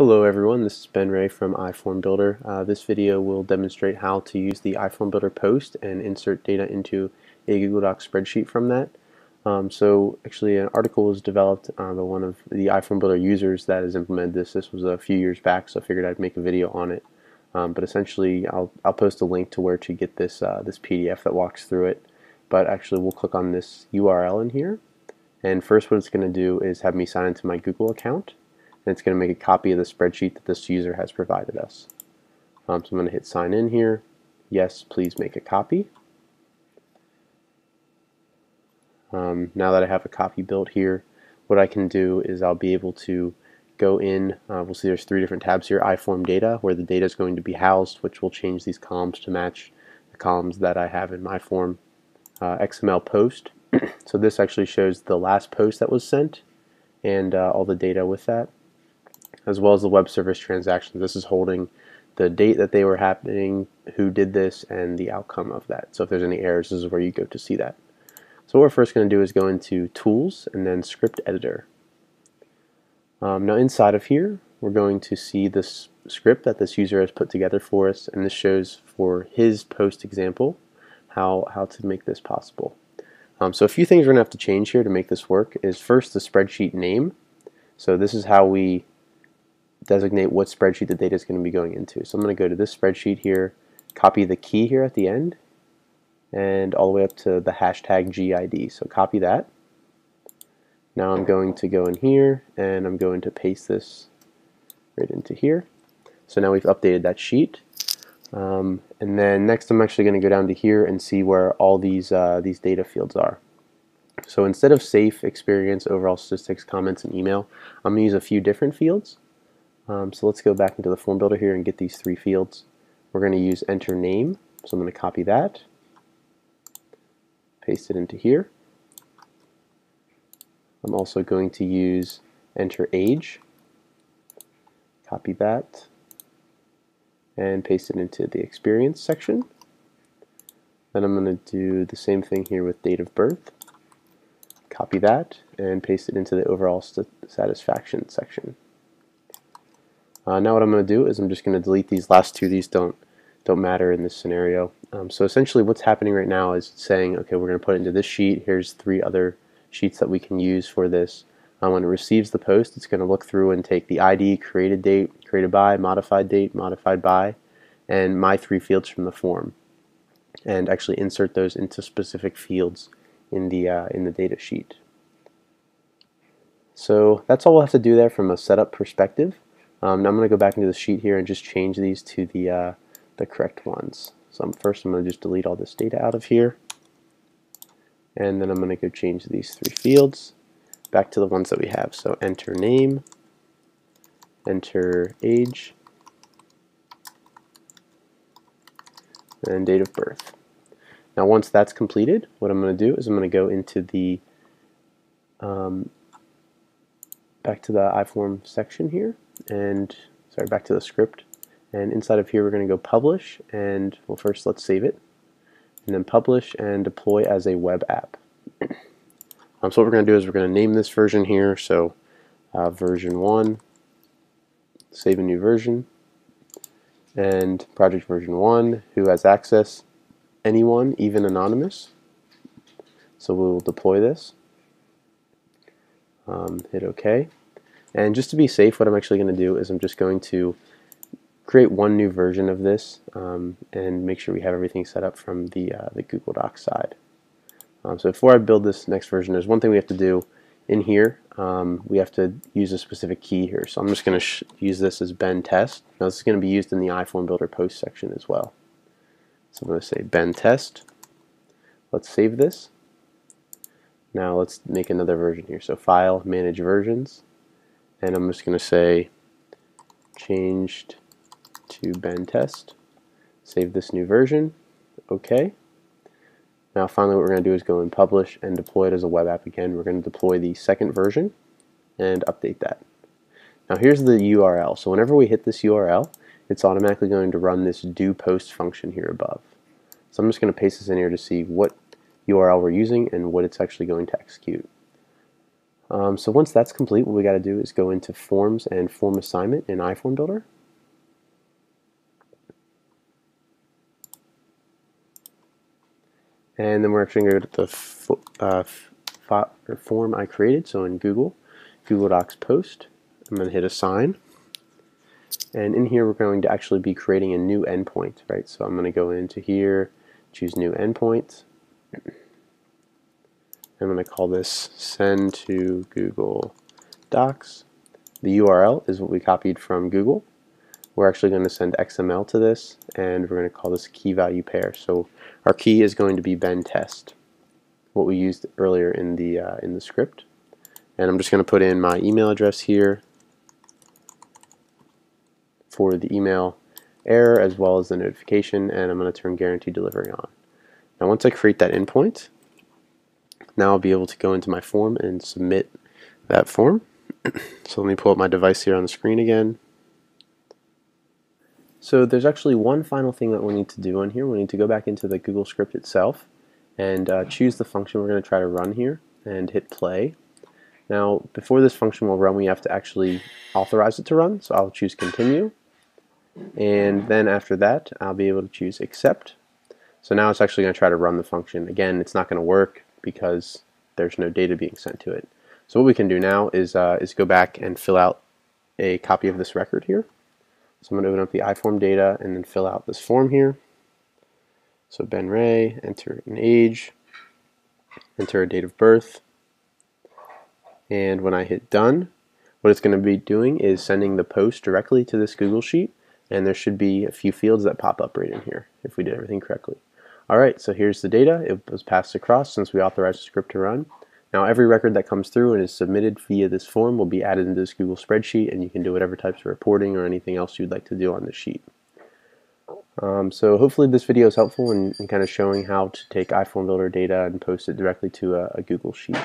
Hello everyone, this is Ben Ray from iForm Builder. Uh, this video will demonstrate how to use the iForm Builder post and insert data into a Google Docs spreadsheet from that. Um, so actually an article was developed uh, by one of the iForm Builder users that has implemented this. This was a few years back so I figured I'd make a video on it. Um, but essentially I'll, I'll post a link to where to get this, uh, this PDF that walks through it. But actually we'll click on this URL in here and first what it's going to do is have me sign into my Google account and it's going to make a copy of the spreadsheet that this user has provided us. Um, so I'm going to hit sign in here. Yes, please make a copy. Um, now that I have a copy built here, what I can do is I'll be able to go in, uh, we'll see there's three different tabs here, iForm data, where the data is going to be housed, which will change these columns to match the columns that I have in my form. Uh, XML post, so this actually shows the last post that was sent and uh, all the data with that as well as the web service transactions. This is holding the date that they were happening, who did this, and the outcome of that. So if there's any errors, this is where you go to see that. So what we're first going to do is go into Tools and then Script Editor. Um, now inside of here, we're going to see this script that this user has put together for us, and this shows for his post example how, how to make this possible. Um, so a few things we're going to have to change here to make this work is first the spreadsheet name. So this is how we designate what spreadsheet the data is going to be going into. So I'm going to go to this spreadsheet here, copy the key here at the end, and all the way up to the hashtag GID. So copy that. Now I'm going to go in here and I'm going to paste this right into here. So now we've updated that sheet. Um, and then next I'm actually going to go down to here and see where all these, uh, these data fields are. So instead of safe, experience, overall statistics, comments, and email, I'm going to use a few different fields. Um, so let's go back into the form builder here and get these three fields. We're going to use enter name, so I'm going to copy that, paste it into here. I'm also going to use enter age, copy that, and paste it into the experience section. Then I'm going to do the same thing here with date of birth, copy that, and paste it into the overall satisfaction section. Uh, now what I'm going to do is I'm just going to delete these last two. These don't don't matter in this scenario. Um, so essentially what's happening right now is saying, okay, we're going to put it into this sheet. Here's three other sheets that we can use for this. Uh, when it receives the post, it's going to look through and take the ID, created date, created by, modified date, modified by, and my three fields from the form, and actually insert those into specific fields in the uh, in the data sheet. So that's all we'll have to do there from a setup perspective. Um, now I'm going to go back into the sheet here and just change these to the, uh, the correct ones. So I'm, first I'm going to just delete all this data out of here. And then I'm going to go change these three fields back to the ones that we have. So enter name, enter age, and date of birth. Now once that's completed, what I'm going to do is I'm going to go into the um, back to the iForm section here and sorry back to the script. And inside of here we're going to go publish and well first let's save it and then publish and deploy as a web app. Um, so what we're going to do is we're going to name this version here. So uh, version 1 save a new version and project version 1 who has access anyone even anonymous. So we will deploy this. Um, hit OK and just to be safe, what I'm actually going to do is I'm just going to create one new version of this um, and make sure we have everything set up from the, uh, the Google Docs side. Um, so before I build this next version, there's one thing we have to do in here. Um, we have to use a specific key here. So I'm just going to use this as Ben test. Now this is going to be used in the iForm Builder post section as well. So I'm going to say Ben test. Let's save this. Now let's make another version here. So File, Manage Versions and I'm just going to say changed to Ben test. Save this new version. OK. Now finally what we're going to do is go and publish and deploy it as a web app again. We're going to deploy the second version and update that. Now here's the URL. So whenever we hit this URL, it's automatically going to run this do post function here above. So I'm just going to paste this in here to see what URL we're using and what it's actually going to execute. Um, so once that's complete, what we got to do is go into Forms and Form Assignment in iForm Builder. And then we're actually going to go to the uh, form I created, so in Google, Google Docs Post. I'm going to hit Assign. And in here, we're going to actually be creating a new endpoint, right? So I'm going to go into here, choose New Endpoint. I'm going to call this send to Google Docs. The URL is what we copied from Google. We're actually going to send XML to this, and we're going to call this key value pair. So our key is going to be Ben test, what we used earlier in the uh, in the script. And I'm just going to put in my email address here for the email error as well as the notification, and I'm going to turn guaranteed delivery on. Now once I create that endpoint, now I'll be able to go into my form and submit that form. so let me pull up my device here on the screen again. So there's actually one final thing that we need to do on here. We need to go back into the Google script itself and uh, choose the function we're going to try to run here and hit play. Now before this function will run we have to actually authorize it to run so I'll choose continue and then after that I'll be able to choose accept so now it's actually going to try to run the function again it's not going to work because there's no data being sent to it. So what we can do now is, uh, is go back and fill out a copy of this record here. So I'm going to open up the iForm data and then fill out this form here. So Ben Ray, enter an age, enter a date of birth, and when I hit done, what it's going to be doing is sending the post directly to this Google Sheet, and there should be a few fields that pop up right in here if we did everything correctly. Alright, so here's the data. It was passed across since we authorized the script to run. Now every record that comes through and is submitted via this form will be added into this Google spreadsheet and you can do whatever types of reporting or anything else you'd like to do on the sheet. Um, so hopefully this video is helpful in, in, kind of showing how to take iForm Builder data and post it directly to a, a Google Sheet.